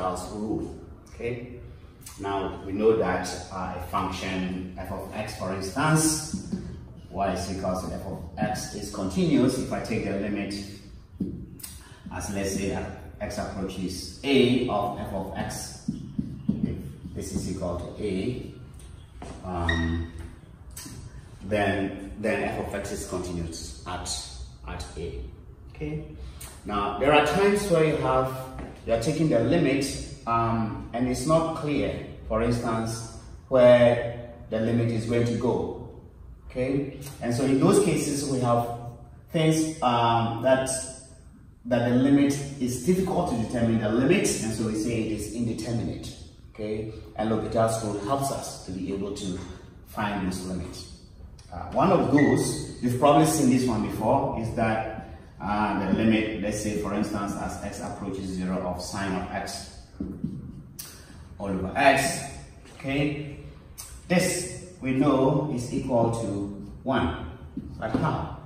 Rule. Okay. Now we know that uh, a function f of x, for instance, y is equal to f of x is continuous if I take the limit as let's say x approaches a of f of x. If this is equal to a, um, then then f of x is continuous at at a. Okay. Now there are times where you have are taking the limit um, and it's not clear. For instance, where the limit is going to go. Okay. And so in those cases we have things um, that that the limit is difficult to determine the limit, and so we say it is indeterminate. Okay, and L'Hopital's rule helps us to be able to find this limit. Uh, one of those, you've probably seen this one before, is that uh, the limit, let's say for instance, as x approaches zero of sine of x all over x, okay? This, we know, is equal to 1. Like how?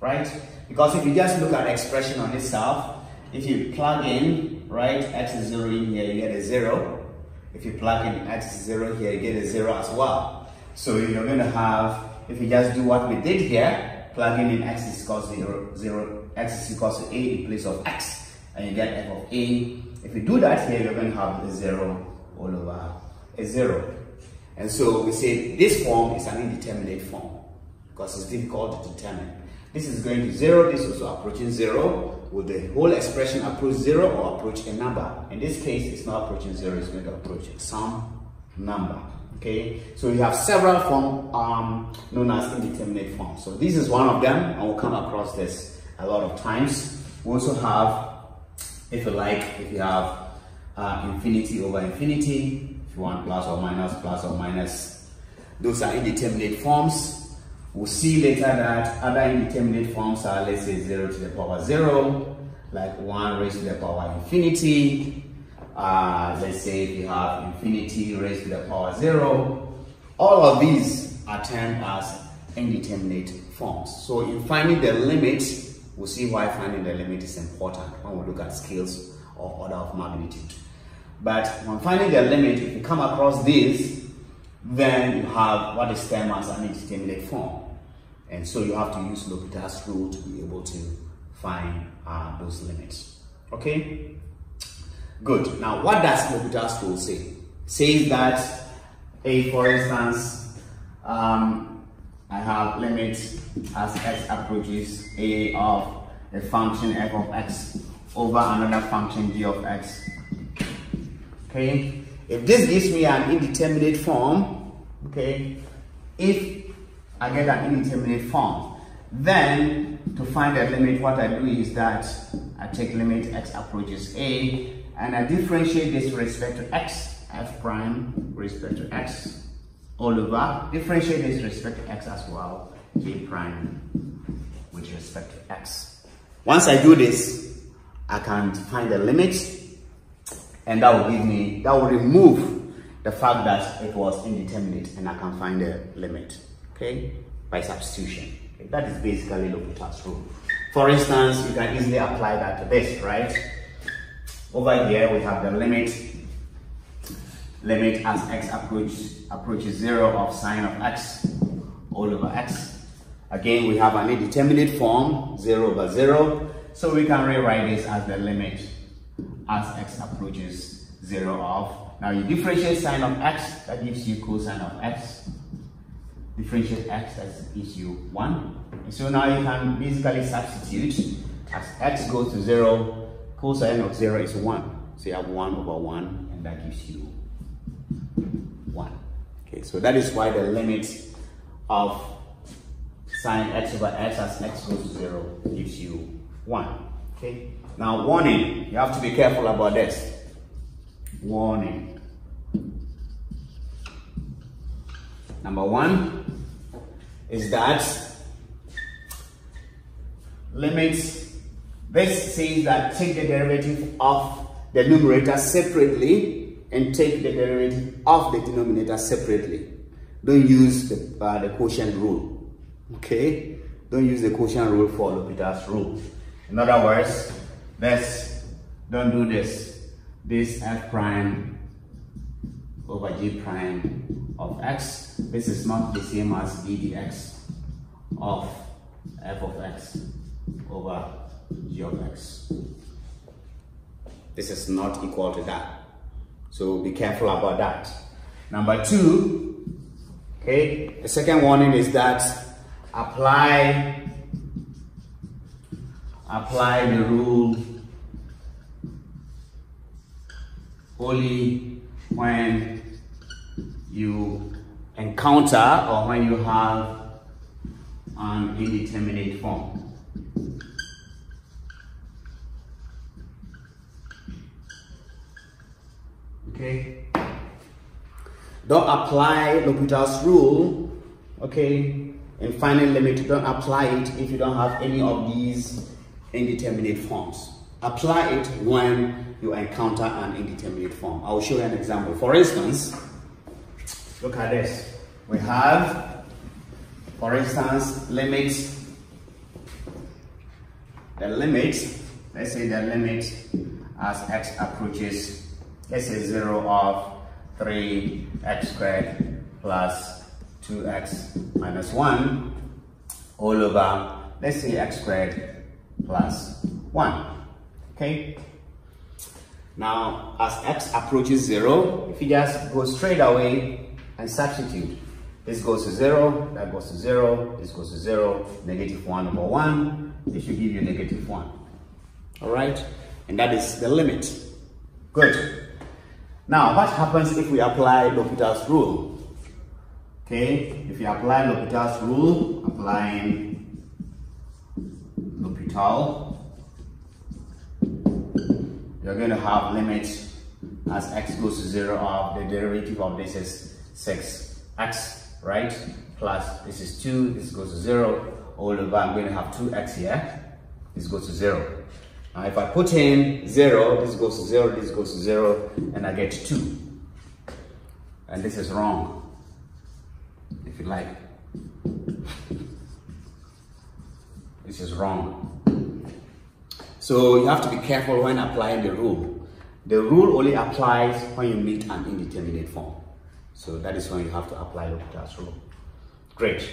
Right? Because if you just look at the expression on itself, if you plug in, right, x is 0 in here, you get a 0. If you plug in x is 0 here, you get a 0 as well. So you're going to have, if you just do what we did here, plugging in x is equal to 0, 0 x is equal to a in place of x, and you get f of a. If you do that here, you're going to have a 0 all over a 0. And so we say this form is an indeterminate form because it's difficult to determine. This is going to 0, this is also approaching 0. Will the whole expression approach 0 or approach a number? In this case, it's not approaching 0, it's going to approach some number. Okay, so we have several forms um, known as indeterminate forms. So this is one of them, and we'll come across this a lot of times. We also have, if you like, if you have uh, infinity over infinity, if you want plus or minus, plus or minus, those are indeterminate forms. We'll see later that other indeterminate forms are, let's say, 0 to the power 0, like 1 raised to the power infinity. Uh, let's say if you have infinity raised to the power 0. All of these are termed as indeterminate forms. So in finding the limit, we'll see why finding the limit is important when we look at scales or order of magnitude. But when finding the limit, if you come across this, then you have what is termed as an indeterminate form. And so you have to use L'Hopital's rule to be able to find uh, those limits. Okay? Good. Now, what does L'Hopital's rule say? Says that, a for instance, um, I have limit as x approaches a of a function f of x over another function g of x. Okay? If this gives me an indeterminate form, okay, if I get an indeterminate form, then to find the limit, what I do is that I take limit x approaches a and I differentiate this with respect to x, f prime with respect to x all over, differentiate this with respect to x as well, j prime with respect to x. Once I do this, I can find the limit and that will give me, that will remove the fact that it was indeterminate and I can find the limit, okay, by substitution. Okay? That is basically L'Hopital's rule. For instance, you can easily apply that to this, right? Over here, we have the limit, limit as x approach, approaches zero of sine of x all over x. Again, we have an indeterminate form, zero over zero, so we can rewrite this as the limit as x approaches 0 of. Now you differentiate sine of x, that gives you cosine of x. Differentiate x, gives you 1. And so now you can basically substitute as x goes to 0, cosine of 0 is 1. So you have 1 over 1, and that gives you 1. Okay, so that is why the limit of sine x over x as x goes to 0 gives you 1. Okay. Now, warning, you have to be careful about this. Warning. Number one is that limits, this says that take the derivative of the numerator separately and take the derivative of the denominator separately. Don't use the, uh, the quotient rule. Okay? don't use the quotient rule for L'Hopital's rule. In other words, let's don't do this. This f prime over g prime of x. This is not the same as d dx of f of x over g of x. This is not equal to that. So be careful about that. Number two, okay, the second warning is that apply apply the rule only when you encounter or when you have an indeterminate form. Okay? Don't apply L'Hopital's rule, okay, in finding limit, don't apply it if you don't have any of these indeterminate forms. Apply it when you encounter an indeterminate form. I will show you an example. For instance, look at this. We have, for instance, limits. The limit, let's say the limit as x approaches, let's say 0 of 3x squared plus 2x minus 1 all over, let's say x squared plus 1. Okay? Now, as x approaches 0, if you just go straight away and substitute, this goes to 0, that goes to 0, this goes to 0, negative 1 over 1, this should give you negative 1. Alright? And that is the limit. Good. Now, what happens if we apply L'Hopital's rule? Okay, if you apply L'Hopital's rule, applying L'Hopital, you're going to have limits as x goes to 0 of the derivative of this is 6x, right? Plus this is 2, this goes to 0, all over, I'm going to have 2x here, this goes to 0. Now if I put in 0, this goes to 0, this goes to 0, and I get 2. And this is wrong, if you like. This is wrong. So you have to be careful when applying the rule. The rule only applies when you meet an indeterminate form. So that is when you have to apply L'Hopital's rule. Great.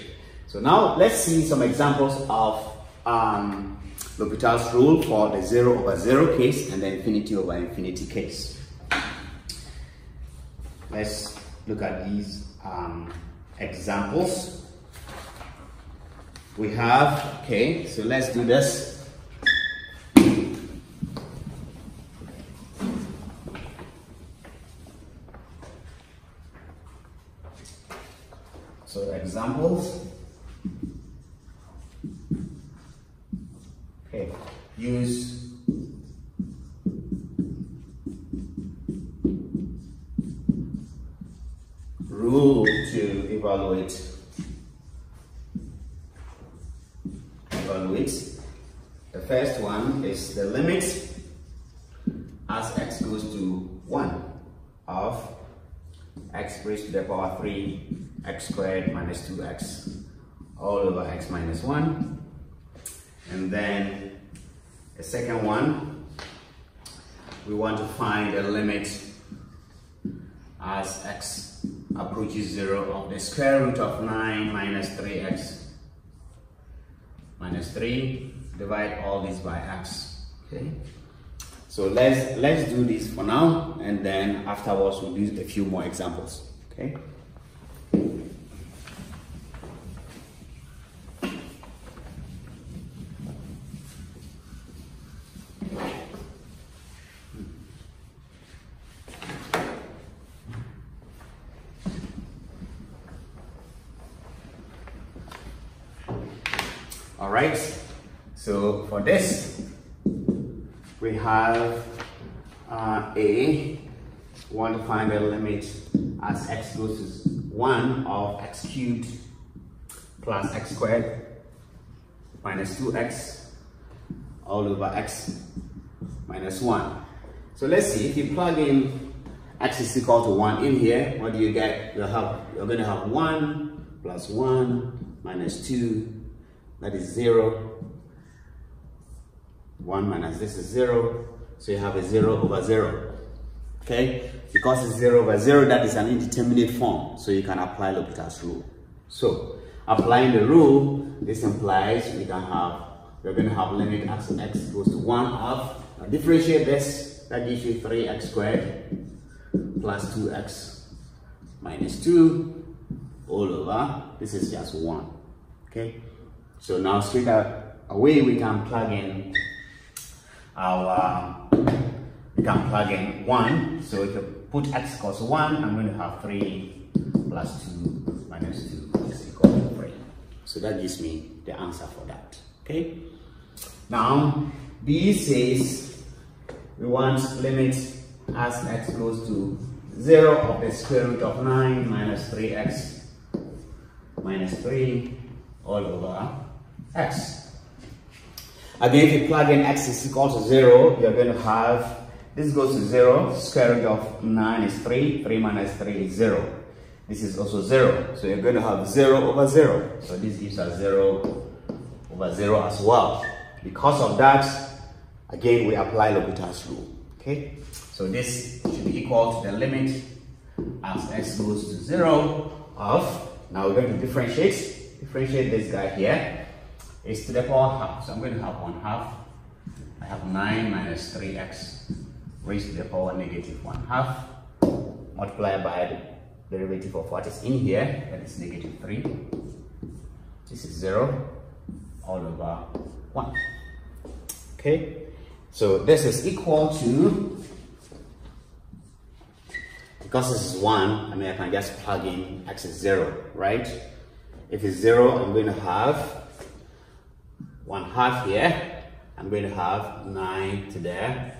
So now let's see some examples of um, L'Hopital's rule for the 0 over 0 case and the infinity over infinity case. Let's look at these um, examples. We have, okay, so let's do this. Rule to evaluate evaluate. The first one is the limit as x goes to 1 of x raised to the power 3 x squared minus 2x all over x minus 1 and then the second one we want to find the limit as x approaches 0 of the square root of 9 minus 3x minus 3 divide all this by x. Okay? So let's let's do this for now and then afterwards we'll do a few more examples. Okay All right, so for this, we have uh, A, want to find the limit as x goes to 1 of x cubed plus x squared minus 2x all over x minus 1. So let's see, if you plug in x is equal to 1 in here, what do you get? You'll have, you're going to have 1 plus 1 minus 2 that is 0. 1 minus this is 0. So you have a 0 over 0. Okay? Because it's 0 over 0, that is an indeterminate form. So you can apply L'Hopital's rule. So, applying the rule, this implies we can have, we're going to have limit x x goes to 1 half. Now differentiate this, that gives you 3x squared plus 2x minus 2 all over, this is just 1. Okay? So now straight away we can plug in our, um, we can plug in 1. So if you put x equals 1, I'm going to have 3 plus 2 minus 2 is equal to 3. So that gives me the answer for that. Okay? Now, B says we want limit as x goes to 0 of the square root of 9 minus 3x minus 3 all over x. Again, if you plug in x is equal to 0, you're going to have, this goes to 0, square root of 9 is 3, 3 minus 3 is 0. This is also 0, so you're going to have 0 over 0. So this gives us 0 over 0 as well. Because of that, again, we apply L'Hopital's rule, okay? So this should be equal to the limit as x goes to 0 of, now we're going to differentiate, differentiate this guy here, is to the power half. So I'm going to have 1 half. I have 9 minus 3x raised to the power negative 1 half multiplied by the derivative of what is in here, that is negative 3. This is 0 all over 1. Okay, so this is equal to because this is 1, I mean, I can just plug in x is 0, right? If it's 0, I'm going to have 1 half here. I'm going to have 9 to there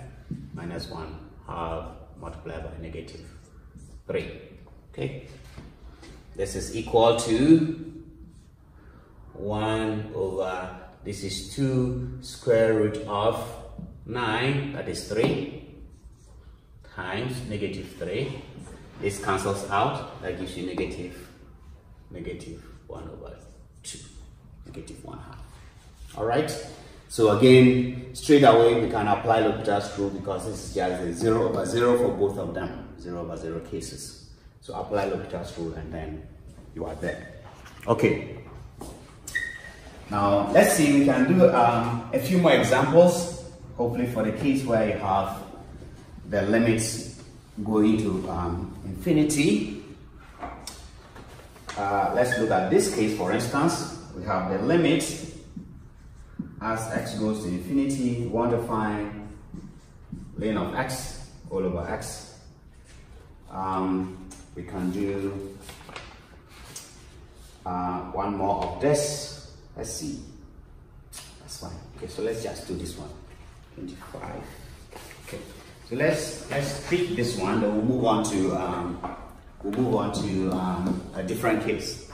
minus 1 half multiplied by negative 3. Okay? This is equal to 1 over, this is 2 square root of 9, that is 3, times negative 3 this cancels out. That gives you negative, negative 1 over 2. Negative 1 half. Alright? So again, straight away we can apply L'Hopital's rule because this is just a 0 over 0 for both of them. 0 over 0 cases. So apply L'Hopital's rule and then you are there. Okay. Now let's see, we can do um, a few more examples. Hopefully for the case where you have the limits going to um, infinity. Uh, let's look at this case for instance. We have the limit as x goes to infinity. We want to find ln of x all over x. Um, we can do uh, one more of this. Let's see. That's fine. Okay, so let's just do this one. 25. Okay. So let's let's pick this one. Then we'll move on to um, we'll move on to um, a different case.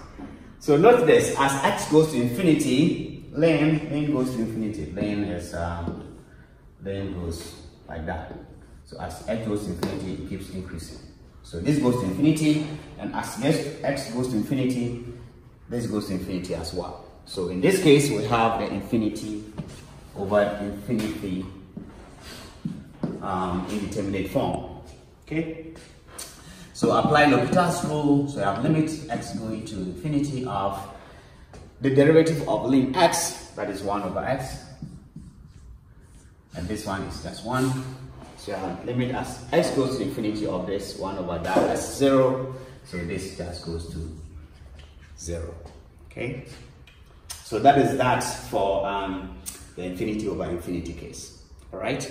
So note this: as x goes to infinity, ln ln goes to infinity. ln is um, goes like that. So as x goes to infinity, it keeps increasing. So this goes to infinity, and as x goes to infinity, this goes to infinity as well. So in this case, we have the infinity over infinity um, indeterminate form. Okay? So apply L'Hopital's rule, so I have limit x going to infinity of the derivative of ln x, that is 1 over x. And this one is just 1. So I have limit as x goes to infinity of this 1 over that, that's 0. So this just goes to 0. Okay? So that is that for um, the infinity over infinity case. Alright?